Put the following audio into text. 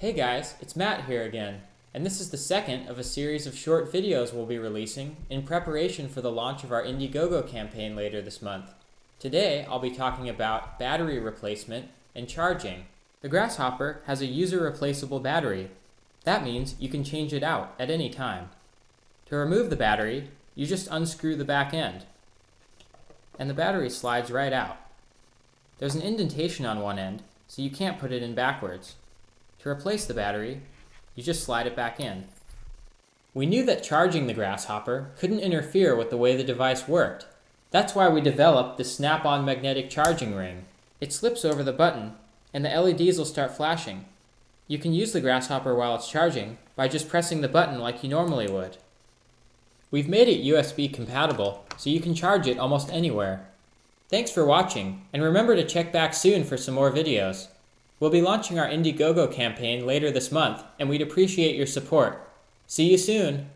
Hey guys, it's Matt here again, and this is the second of a series of short videos we'll be releasing in preparation for the launch of our Indiegogo campaign later this month. Today, I'll be talking about battery replacement and charging. The Grasshopper has a user replaceable battery. That means you can change it out at any time. To remove the battery, you just unscrew the back end, and the battery slides right out. There's an indentation on one end, so you can't put it in backwards. To replace the battery, you just slide it back in. We knew that charging the Grasshopper couldn't interfere with the way the device worked. That's why we developed the snap-on magnetic charging ring. It slips over the button, and the LEDs will start flashing. You can use the Grasshopper while it's charging by just pressing the button like you normally would. We've made it USB compatible, so you can charge it almost anywhere. Thanks for watching, and remember to check back soon for some more videos. We'll be launching our Indiegogo campaign later this month, and we'd appreciate your support. See you soon!